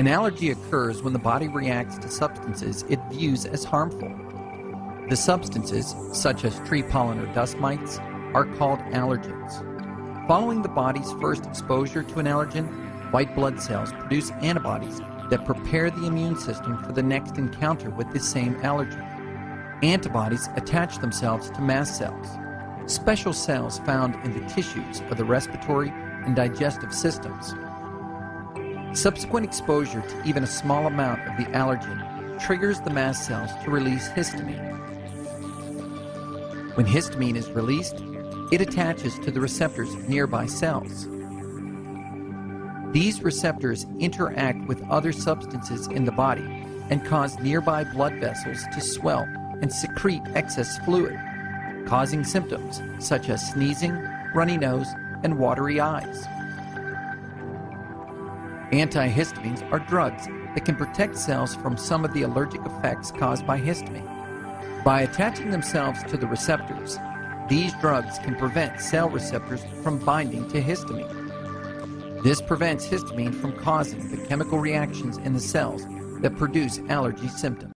An allergy occurs when the body reacts to substances it views as harmful. The substances, such as tree pollen or dust mites, are called allergens. Following the body's first exposure to an allergen, white blood cells produce antibodies that prepare the immune system for the next encounter with the same allergen. Antibodies attach themselves to mast cells, special cells found in the tissues of the respiratory and digestive systems. Subsequent exposure to even a small amount of the allergen triggers the mast cells to release histamine. When histamine is released, it attaches to the receptors of nearby cells. These receptors interact with other substances in the body and cause nearby blood vessels to swell and secrete excess fluid, causing symptoms such as sneezing, runny nose, and watery eyes. Antihistamines are drugs that can protect cells from some of the allergic effects caused by histamine. By attaching themselves to the receptors, these drugs can prevent cell receptors from binding to histamine. This prevents histamine from causing the chemical reactions in the cells that produce allergy symptoms.